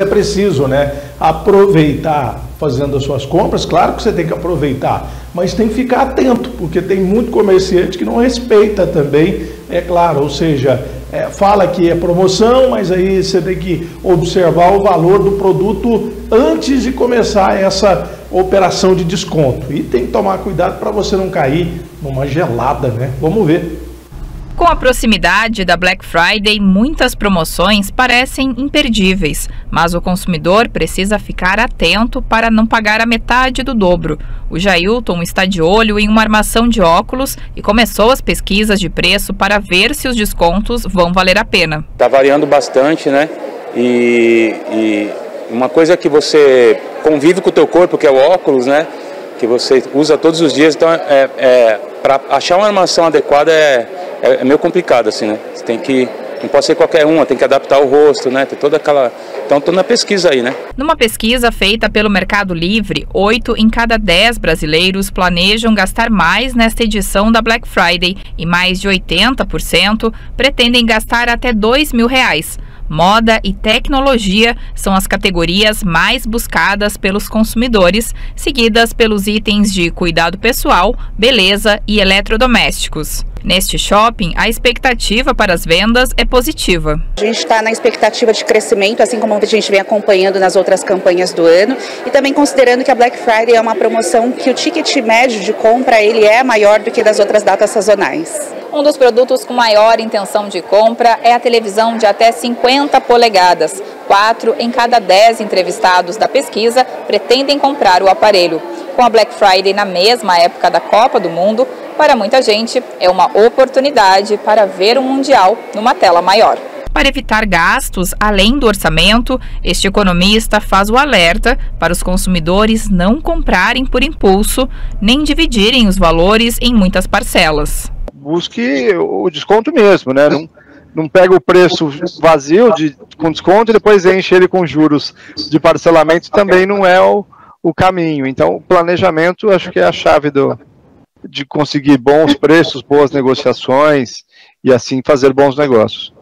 É preciso, né, aproveitar fazendo as suas compras. Claro que você tem que aproveitar, mas tem que ficar atento, porque tem muito comerciante que não respeita também, é claro. Ou seja, é, fala que é promoção, mas aí você tem que observar o valor do produto antes de começar essa operação de desconto. E tem que tomar cuidado para você não cair numa gelada, né? Vamos ver. Com a proximidade da Black Friday, muitas promoções parecem imperdíveis, mas o consumidor precisa ficar atento para não pagar a metade do dobro. O Jailton está de olho em uma armação de óculos e começou as pesquisas de preço para ver se os descontos vão valer a pena. Está variando bastante, né? E, e uma coisa que você convive com o teu corpo, que é o óculos, né? Que você usa todos os dias, então é, é para achar uma armação adequada é é, é meio complicado, assim, né? Você tem que não pode ser qualquer uma, tem que adaptar o rosto, né? Tem toda aquela. Então, estou na pesquisa aí, né? Numa pesquisa feita pelo Mercado Livre, 8 em cada 10 brasileiros planejam gastar mais nesta edição da Black Friday e mais de 80% pretendem gastar até 2 mil reais. Moda e tecnologia são as categorias mais buscadas pelos consumidores, seguidas pelos itens de cuidado pessoal, beleza e eletrodomésticos. Neste shopping, a expectativa para as vendas é positiva. A gente está na expectativa de crescimento, assim como a gente vem acompanhando nas outras campanhas do ano, e também considerando que a Black Friday é uma promoção que o ticket médio de compra ele é maior do que das outras datas sazonais. Um dos produtos com maior intenção de compra é a televisão de até 50 polegadas. Quatro em cada dez entrevistados da pesquisa pretendem comprar o aparelho. Com a Black Friday na mesma época da Copa do Mundo, para muita gente é uma oportunidade para ver o Mundial numa tela maior. Para evitar gastos além do orçamento, este economista faz o alerta para os consumidores não comprarem por impulso nem dividirem os valores em muitas parcelas busque o desconto mesmo, né? Não, não pega o preço vazio de, com desconto e depois enche ele com juros de parcelamento, também não é o, o caminho. Então, o planejamento acho que é a chave do, de conseguir bons preços, boas negociações e assim fazer bons negócios.